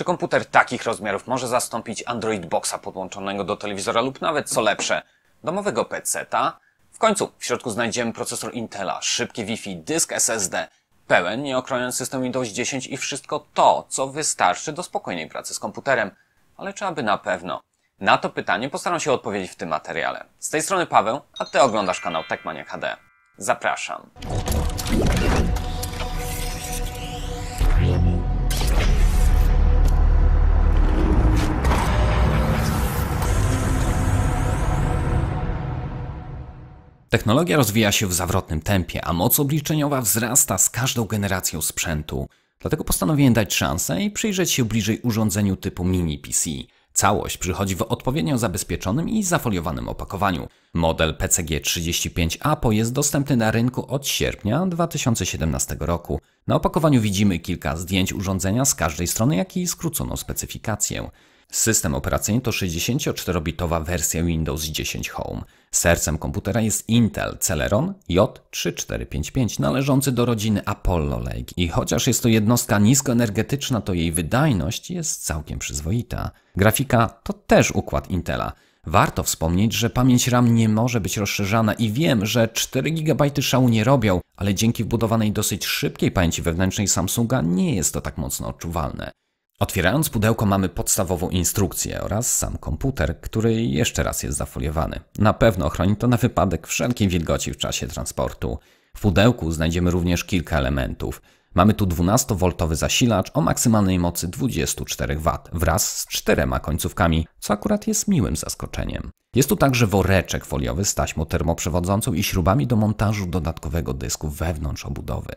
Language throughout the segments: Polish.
Czy komputer takich rozmiarów może zastąpić Android Boxa podłączonego do telewizora lub nawet co lepsze, domowego PC-ta? W końcu w środku znajdziemy procesor Intela, szybkie Wi-Fi, dysk SSD, pełen nieokrojony system Windows 10 i wszystko to, co wystarczy do spokojnej pracy z komputerem. Ale czy aby na pewno? Na to pytanie postaram się odpowiedzieć w tym materiale. Z tej strony Paweł, a Ty oglądasz kanał Techmania HD. Zapraszam. Technologia rozwija się w zawrotnym tempie, a moc obliczeniowa wzrasta z każdą generacją sprzętu. Dlatego postanowiłem dać szansę i przyjrzeć się bliżej urządzeniu typu mini PC. Całość przychodzi w odpowiednio zabezpieczonym i zafoliowanym opakowaniu. Model PCG 35 APO jest dostępny na rynku od sierpnia 2017 roku. Na opakowaniu widzimy kilka zdjęć urządzenia z każdej strony, jak i skróconą specyfikację. System operacyjny to 64-bitowa wersja Windows 10 Home. Sercem komputera jest Intel Celeron J3455 należący do rodziny Apollo Lake i chociaż jest to jednostka niskoenergetyczna, to jej wydajność jest całkiem przyzwoita. Grafika to też układ Intela. Warto wspomnieć, że pamięć RAM nie może być rozszerzana i wiem, że 4 GB szału nie robią, ale dzięki wbudowanej dosyć szybkiej pamięci wewnętrznej Samsunga nie jest to tak mocno odczuwalne. Otwierając pudełko mamy podstawową instrukcję oraz sam komputer, który jeszcze raz jest zafoliowany. Na pewno ochroni to na wypadek wszelkiej wilgoci w czasie transportu. W pudełku znajdziemy również kilka elementów. Mamy tu 12V zasilacz o maksymalnej mocy 24 W wraz z czterema końcówkami, co akurat jest miłym zaskoczeniem. Jest tu także woreczek foliowy z taśmą termoprzewodzącą i śrubami do montażu dodatkowego dysku wewnątrz obudowy.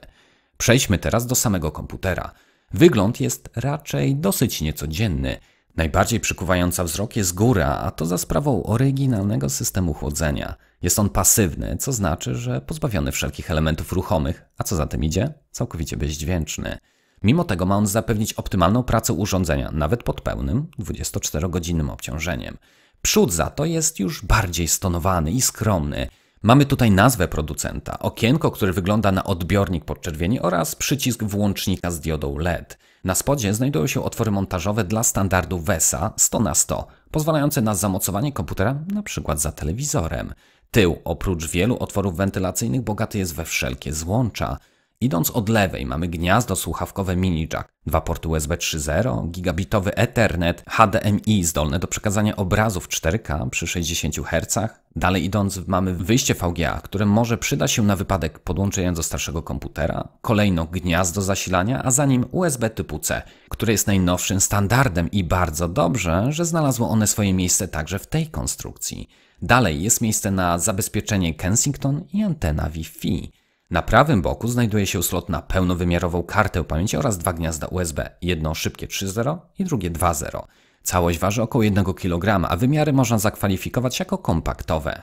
Przejdźmy teraz do samego komputera. Wygląd jest raczej dosyć niecodzienny. Najbardziej przykuwająca wzrok jest góra, a to za sprawą oryginalnego systemu chłodzenia. Jest on pasywny, co znaczy, że pozbawiony wszelkich elementów ruchomych, a co za tym idzie, całkowicie bezdźwięczny. Mimo tego ma on zapewnić optymalną pracę urządzenia, nawet pod pełnym 24-godzinnym obciążeniem. Przód za to jest już bardziej stonowany i skromny. Mamy tutaj nazwę producenta, okienko, które wygląda na odbiornik podczerwieni oraz przycisk włącznika z diodą LED. Na spodzie znajdują się otwory montażowe dla standardu VESA 100 na 100 pozwalające na zamocowanie komputera np. za telewizorem. Tył, oprócz wielu otworów wentylacyjnych, bogaty jest we wszelkie złącza. Idąc od lewej mamy gniazdo słuchawkowe mini jack, dwa porty USB 3.0, gigabitowy Ethernet, HDMI zdolne do przekazania obrazów 4K przy 60 Hz. Dalej idąc mamy wyjście VGA, które może przydać się na wypadek podłączenia do starszego komputera. Kolejno gniazdo zasilania, a za nim USB typu C, które jest najnowszym standardem i bardzo dobrze, że znalazło one swoje miejsce także w tej konstrukcji. Dalej jest miejsce na zabezpieczenie Kensington i antena Wi-Fi. Na prawym boku znajduje się slot na pełnowymiarową kartę pamięci oraz dwa gniazda USB, jedno szybkie 3.0 i drugie 2.0. Całość waży około 1 kg, a wymiary można zakwalifikować jako kompaktowe.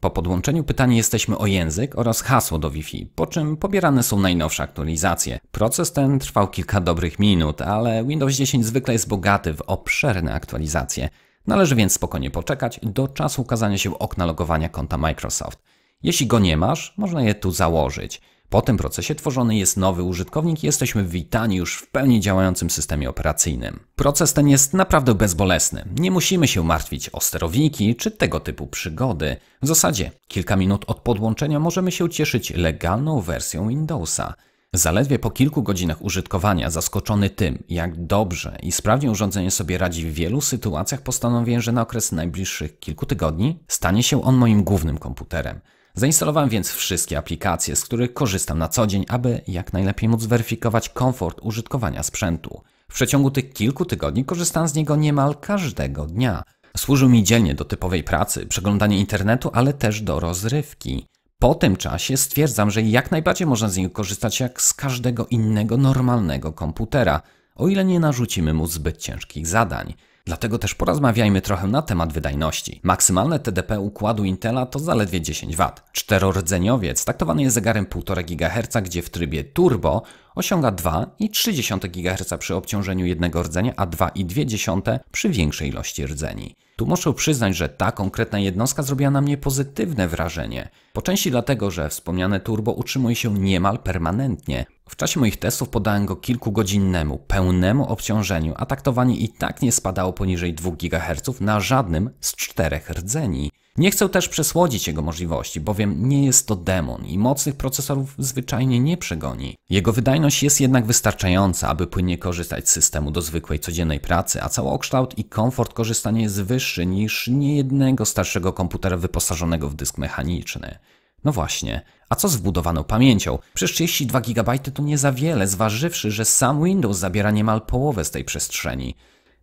Po podłączeniu pytanie jesteśmy o język oraz hasło do Wi-Fi, po czym pobierane są najnowsze aktualizacje. Proces ten trwał kilka dobrych minut, ale Windows 10 zwykle jest bogaty w obszerne aktualizacje. Należy więc spokojnie poczekać do czasu ukazania się okna logowania konta Microsoft. Jeśli go nie masz, można je tu założyć. Po tym procesie tworzony jest nowy użytkownik i jesteśmy witani już w pełni działającym systemie operacyjnym. Proces ten jest naprawdę bezbolesny. Nie musimy się martwić o sterowniki czy tego typu przygody. W zasadzie kilka minut od podłączenia możemy się cieszyć legalną wersją Windowsa. Zaledwie po kilku godzinach użytkowania, zaskoczony tym, jak dobrze i sprawnie urządzenie sobie radzi w wielu sytuacjach, postanowiłem, że na okres najbliższych kilku tygodni stanie się on moim głównym komputerem. Zainstalowałem więc wszystkie aplikacje, z których korzystam na co dzień, aby jak najlepiej móc zweryfikować komfort użytkowania sprzętu. W przeciągu tych kilku tygodni korzystam z niego niemal każdego dnia. Służył mi dzielnie do typowej pracy, przeglądania internetu, ale też do rozrywki. Po tym czasie stwierdzam, że jak najbardziej można z niego korzystać jak z każdego innego normalnego komputera, o ile nie narzucimy mu zbyt ciężkich zadań. Dlatego też porozmawiajmy trochę na temat wydajności. Maksymalne TDP układu Intela to zaledwie 10 W. Czterordzeniowiec taktowany jest zegarem 1,5 GHz, gdzie w trybie turbo osiąga 2,3 GHz przy obciążeniu jednego rdzenia, a 2,2 przy większej ilości rdzeni. Tu muszę przyznać, że ta konkretna jednostka zrobiła na mnie pozytywne wrażenie. Po części dlatego, że wspomniane turbo utrzymuje się niemal permanentnie. W czasie moich testów podałem go kilkugodzinnemu, pełnemu obciążeniu, a taktowanie i tak nie spadało poniżej 2 GHz na żadnym z czterech rdzeni. Nie chcę też przesłodzić jego możliwości, bowiem nie jest to demon i mocnych procesorów zwyczajnie nie przegoni. Jego wydajność jest jednak wystarczająca, aby płynnie korzystać z systemu do zwykłej codziennej pracy, a całokształt i komfort korzystania jest wyższy niż niejednego starszego komputera wyposażonego w dysk mechaniczny. No właśnie, a co z wbudowaną pamięcią? Przecież 32 GB to nie za wiele, zważywszy, że sam Windows zabiera niemal połowę z tej przestrzeni.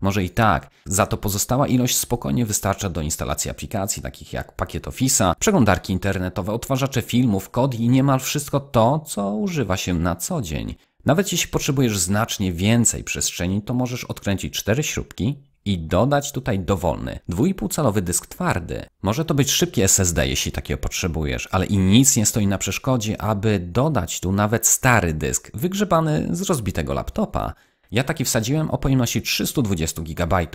Może i tak, za to pozostała ilość spokojnie wystarcza do instalacji aplikacji takich jak pakiet Office'a, przeglądarki internetowe, odtwarzacze filmów, kod i niemal wszystko to, co używa się na co dzień. Nawet jeśli potrzebujesz znacznie więcej przestrzeni, to możesz odkręcić cztery śrubki i dodać tutaj dowolny, 2,5-calowy dysk twardy. Może to być szybki SSD, jeśli takiego potrzebujesz, ale i nic nie stoi na przeszkodzie, aby dodać tu nawet stary dysk, wygrzebany z rozbitego laptopa. Ja taki wsadziłem o pojemności 320 GB.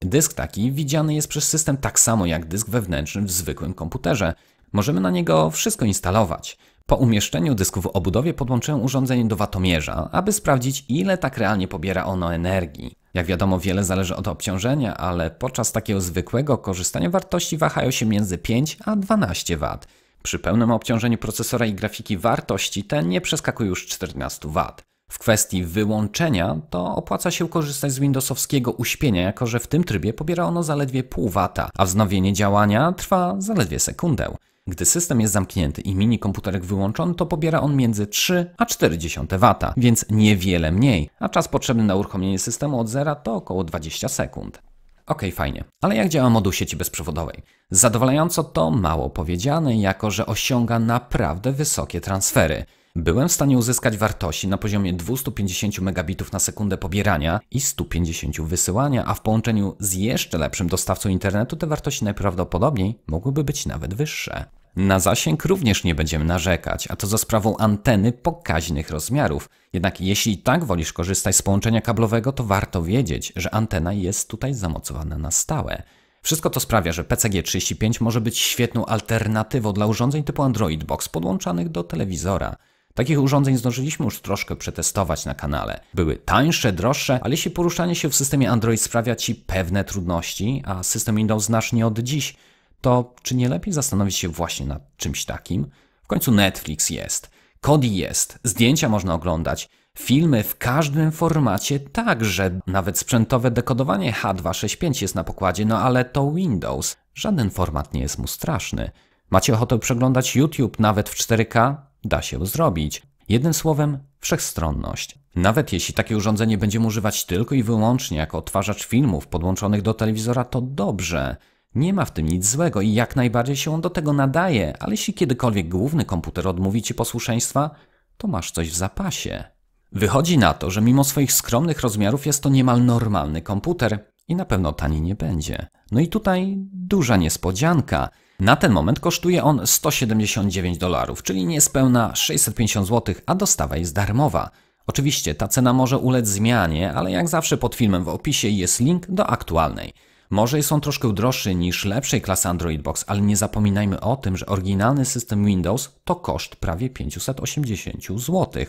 Dysk taki widziany jest przez system tak samo jak dysk wewnętrzny w zwykłym komputerze. Możemy na niego wszystko instalować. Po umieszczeniu dysku w obudowie podłączyłem urządzenie do watomierza, aby sprawdzić ile tak realnie pobiera ono energii. Jak wiadomo, wiele zależy od obciążenia, ale podczas takiego zwykłego korzystania wartości wahają się między 5 a 12 W. Przy pełnym obciążeniu procesora i grafiki wartości te nie przeskakują już 14 W. W kwestii wyłączenia to opłaca się korzystać z Windowsowskiego uśpienia, jako że w tym trybie pobiera ono zaledwie pół wata, a wznowienie działania trwa zaledwie sekundę. Gdy system jest zamknięty i mini komputerek wyłączony, to pobiera on między 3 a 0,4 W, więc niewiele mniej, a czas potrzebny na uruchomienie systemu od zera to około 20 sekund. Ok, fajnie. Ale jak działa moduł sieci bezprzewodowej? Zadowalająco to mało powiedziane, jako że osiąga naprawdę wysokie transfery. Byłem w stanie uzyskać wartości na poziomie 250 megabitów na sekundę pobierania i 150 wysyłania, a w połączeniu z jeszcze lepszym dostawcą internetu te wartości najprawdopodobniej mogłyby być nawet wyższe. Na zasięg również nie będziemy narzekać, a to za sprawą anteny pokaźnych rozmiarów. Jednak jeśli tak wolisz korzystać z połączenia kablowego, to warto wiedzieć, że antena jest tutaj zamocowana na stałe. Wszystko to sprawia, że PCG35 może być świetną alternatywą dla urządzeń typu Android Box podłączanych do telewizora. Takich urządzeń zdążyliśmy już troszkę przetestować na kanale. Były tańsze, droższe, ale jeśli poruszanie się w systemie Android sprawia Ci pewne trudności, a system Windows znasz nie od dziś, to czy nie lepiej zastanowić się właśnie nad czymś takim? W końcu Netflix jest, Kodi jest, zdjęcia można oglądać, filmy w każdym formacie także, nawet sprzętowe dekodowanie H265 jest na pokładzie, no ale to Windows. Żaden format nie jest mu straszny. Macie ochotę przeglądać YouTube nawet w 4K? Da się zrobić. Jednym słowem, wszechstronność. Nawet jeśli takie urządzenie będziemy używać tylko i wyłącznie jako odtwarzacz filmów podłączonych do telewizora, to dobrze. Nie ma w tym nic złego i jak najbardziej się on do tego nadaje, ale jeśli kiedykolwiek główny komputer odmówi ci posłuszeństwa, to masz coś w zapasie. Wychodzi na to, że mimo swoich skromnych rozmiarów jest to niemal normalny komputer i na pewno tani nie będzie. No i tutaj duża niespodzianka. Na ten moment kosztuje on 179 dolarów, czyli niespełna 650 zł, a dostawa jest darmowa. Oczywiście ta cena może ulec zmianie, ale jak zawsze pod filmem w opisie jest link do aktualnej. Może jest on troszkę droższy niż lepszej klasy Android Box, ale nie zapominajmy o tym, że oryginalny system Windows to koszt prawie 580 zł.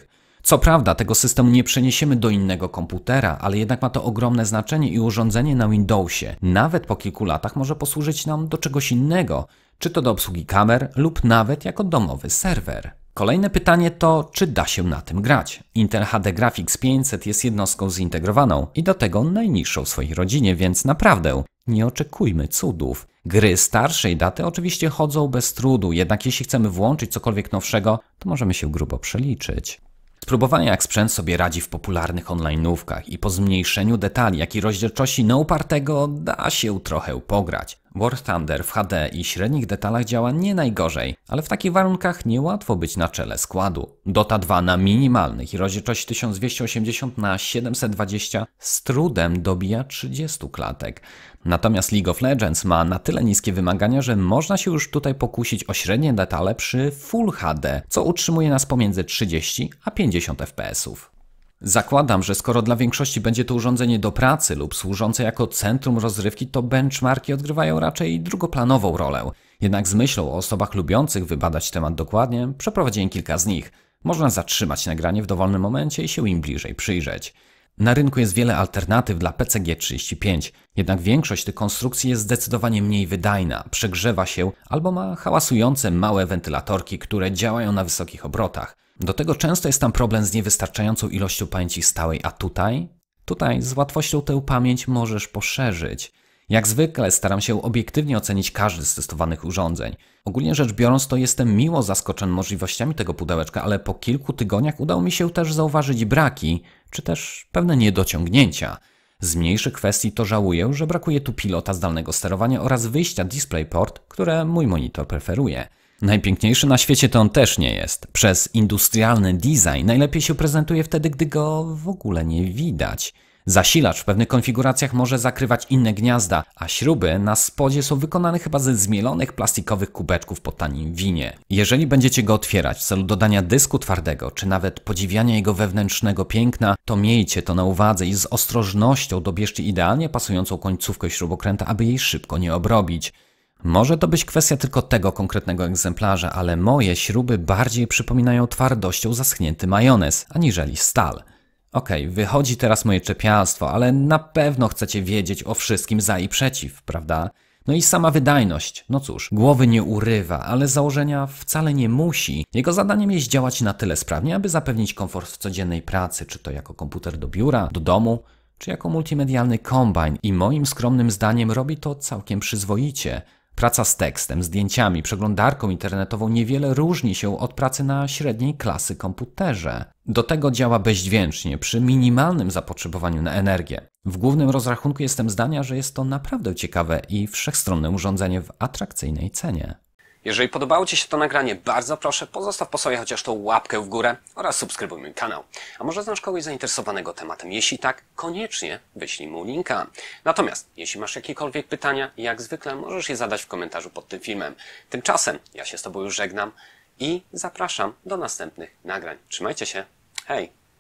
Co prawda, tego systemu nie przeniesiemy do innego komputera, ale jednak ma to ogromne znaczenie i urządzenie na Windowsie, nawet po kilku latach, może posłużyć nam do czegoś innego, czy to do obsługi kamer, lub nawet jako domowy serwer. Kolejne pytanie to, czy da się na tym grać. Intel HD Graphics 500 jest jednostką zintegrowaną i do tego najniższą w swojej rodzinie, więc naprawdę nie oczekujmy cudów. Gry starszej daty oczywiście chodzą bez trudu, jednak jeśli chcemy włączyć cokolwiek nowszego, to możemy się grubo przeliczyć. Spróbowanie jak sprzęt sobie radzi w popularnych online'ówkach i po zmniejszeniu detali, jak i rozdzielczości nieupartego da się trochę pograć. War Thunder w HD i średnich detalach działa nie najgorzej, ale w takich warunkach niełatwo być na czele składu. Dota 2 na minimalnych i rozdzielczości 1280 na 720 z trudem dobija 30 klatek. Natomiast League of Legends ma na tyle niskie wymagania, że można się już tutaj pokusić o średnie detale przy Full HD, co utrzymuje nas pomiędzy 30 a 50 fps. Zakładam, że skoro dla większości będzie to urządzenie do pracy lub służące jako centrum rozrywki, to benchmarki odgrywają raczej drugoplanową rolę. Jednak z myślą o osobach lubiących wybadać temat dokładnie, przeprowadziłem kilka z nich. Można zatrzymać nagranie w dowolnym momencie i się im bliżej przyjrzeć. Na rynku jest wiele alternatyw dla PCG35, jednak większość tych konstrukcji jest zdecydowanie mniej wydajna, przegrzewa się albo ma hałasujące małe wentylatorki, które działają na wysokich obrotach. Do tego często jest tam problem z niewystarczającą ilością pamięci stałej, a tutaj? Tutaj z łatwością tę pamięć możesz poszerzyć. Jak zwykle staram się obiektywnie ocenić każdy z testowanych urządzeń. Ogólnie rzecz biorąc, to jestem miło zaskoczony możliwościami tego pudełeczka, ale po kilku tygodniach udało mi się też zauważyć braki, czy też pewne niedociągnięcia. Z mniejszych kwestii to żałuję, że brakuje tu pilota zdalnego sterowania oraz wyjścia DisplayPort, które mój monitor preferuje. Najpiękniejszy na świecie to on też nie jest. Przez industrialny design najlepiej się prezentuje wtedy, gdy go w ogóle nie widać. Zasilacz w pewnych konfiguracjach może zakrywać inne gniazda, a śruby na spodzie są wykonane chyba ze zmielonych plastikowych kubeczków po tanim winie. Jeżeli będziecie go otwierać w celu dodania dysku twardego, czy nawet podziwiania jego wewnętrznego piękna, to miejcie to na uwadze i z ostrożnością dobierzcie idealnie pasującą końcówkę śrubokręta, aby jej szybko nie obrobić. Może to być kwestia tylko tego konkretnego egzemplarza, ale moje śruby bardziej przypominają twardością zaschnięty majonez, aniżeli stal. Okay, wychodzi teraz moje czepialstwo, ale na pewno chcecie wiedzieć o wszystkim za i przeciw, prawda? No i sama wydajność. No cóż, głowy nie urywa, ale założenia wcale nie musi. Jego zadaniem jest działać na tyle sprawnie, aby zapewnić komfort w codziennej pracy, czy to jako komputer do biura, do domu, czy jako multimedialny kombine. I moim skromnym zdaniem robi to całkiem przyzwoicie. Praca z tekstem, zdjęciami, przeglądarką internetową niewiele różni się od pracy na średniej klasy komputerze. Do tego działa bezdźwięcznie, przy minimalnym zapotrzebowaniu na energię. W głównym rozrachunku jestem zdania, że jest to naprawdę ciekawe i wszechstronne urządzenie w atrakcyjnej cenie. Jeżeli podobało Ci się to nagranie, bardzo proszę pozostaw po sobie chociaż tą łapkę w górę oraz subskrybuj mój kanał. A może znasz kogoś zainteresowanego tematem? Jeśli tak, koniecznie wyślij mu linka. Natomiast, jeśli masz jakiekolwiek pytania, jak zwykle możesz je zadać w komentarzu pod tym filmem. Tymczasem ja się z Tobą już żegnam i zapraszam do następnych nagrań. Trzymajcie się. Hej!